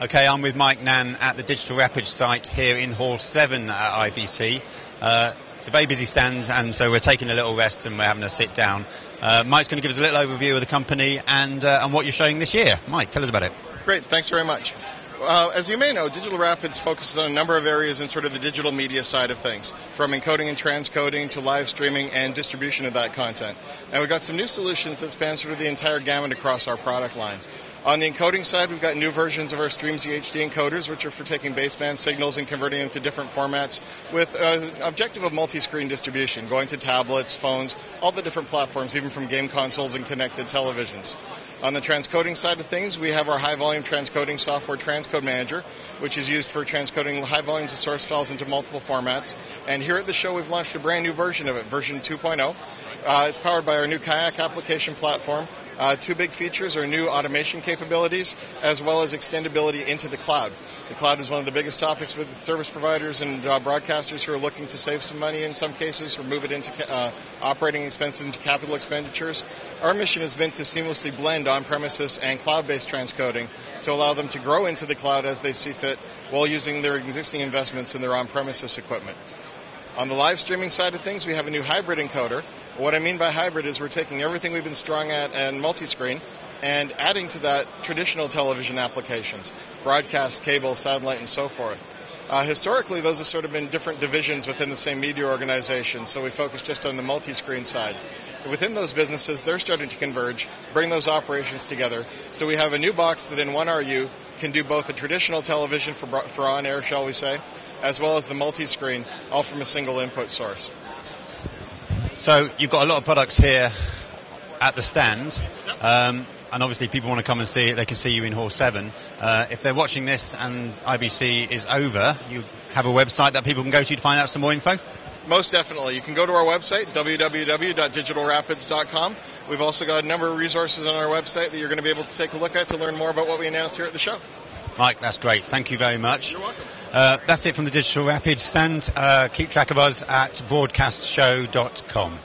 Okay, I'm with Mike Nann at the Digital Rapids site here in Hall 7 at IBC. Uh, it's a very busy stand, and so we're taking a little rest and we're having a sit down. Uh, Mike's going to give us a little overview of the company and, uh, and what you're showing this year. Mike, tell us about it. Great, thanks very much. Uh, as you may know, Digital Rapids focuses on a number of areas in sort of the digital media side of things, from encoding and transcoding to live streaming and distribution of that content. And we've got some new solutions that span sort of the entire gamut across our product line. On the encoding side, we've got new versions of our StreamZ HD encoders, which are for taking baseband signals and converting them to different formats with an objective of multi-screen distribution, going to tablets, phones, all the different platforms, even from game consoles and connected televisions. On the transcoding side of things, we have our high volume transcoding software Transcode Manager, which is used for transcoding high volumes of source files into multiple formats. And here at the show, we've launched a brand new version of it, version 2.0. Uh, it's powered by our new Kayak application platform, uh, two big features are new automation capabilities as well as extendability into the cloud. The cloud is one of the biggest topics with service providers and uh, broadcasters who are looking to save some money in some cases or move it into uh, operating expenses into capital expenditures. Our mission has been to seamlessly blend on premises and cloud based transcoding to allow them to grow into the cloud as they see fit while using their existing investments in their on premises equipment. On the live streaming side of things, we have a new hybrid encoder. What I mean by hybrid is we're taking everything we've been strong at and multi-screen and adding to that traditional television applications, broadcast, cable, satellite, and so forth. Uh, historically, those have sort of been different divisions within the same media organization, so we focus just on the multi-screen side. Within those businesses, they're starting to converge, bring those operations together. So we have a new box that in one RU can do both the traditional television for, for on air, shall we say, as well as the multi-screen, all from a single input source. So you've got a lot of products here at the stand. Um, and obviously people want to come and see it, they can see you in Hall 7. Uh, if they're watching this and IBC is over, you have a website that people can go to to find out some more info? Most definitely. You can go to our website, www.digitalrapids.com. We've also got a number of resources on our website that you're going to be able to take a look at to learn more about what we announced here at the show. Mike, that's great. Thank you very much. You're welcome. Uh, that's it from the Digital Rapids stand. Uh, keep track of us at broadcastshow.com.